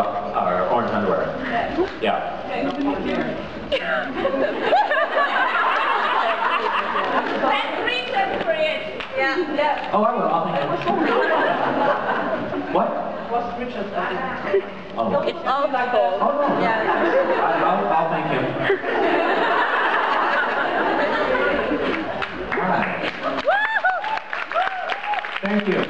uh, orange underwear. Yeah. Yeah. Oh, I will. I'll thank you. What? What's Richard's? I. Oh. It's all my fault. Oh, no. Yeah. I- I'll, I'll thank him. All right. Thank you.